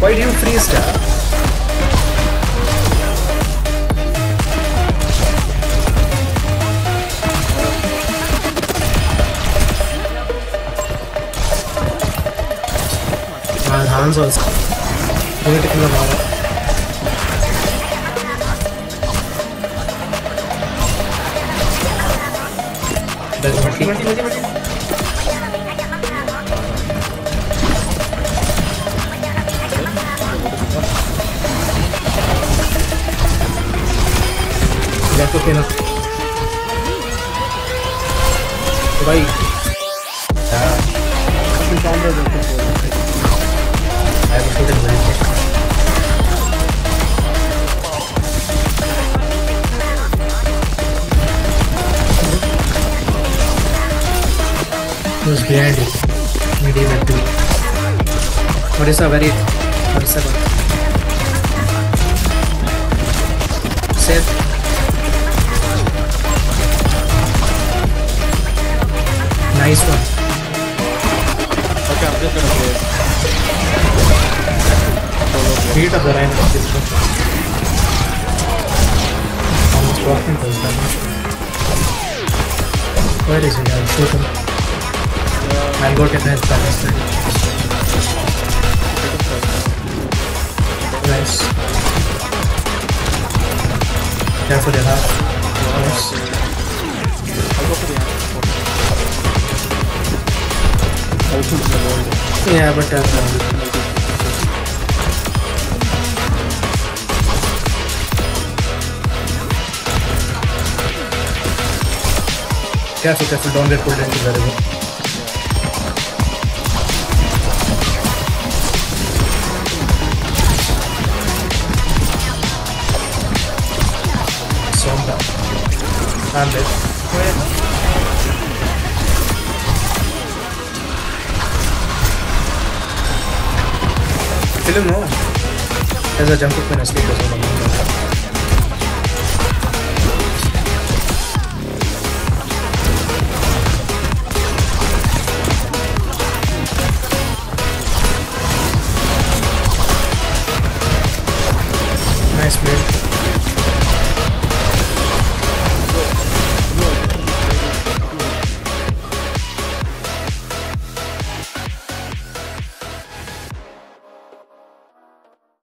Why do you freeze star? My hands also. Wait in the lava. Mati, mati, mati, mati. तो खेला। तो भाई उस grand मेरी मैं और ऐसा वेरी और ऐसा safe Nice one. Okay, I'm just gonna play. Beat up the this one. Almost walking those damage. Where is he? I'll shoot him. I'll go to the head back. Nice. Careful. Nice. Yeah, but uh, careful, careful, don't get pulled into the river. I'm dead. Alam mo, nasa jump ko na sleep ko sa mga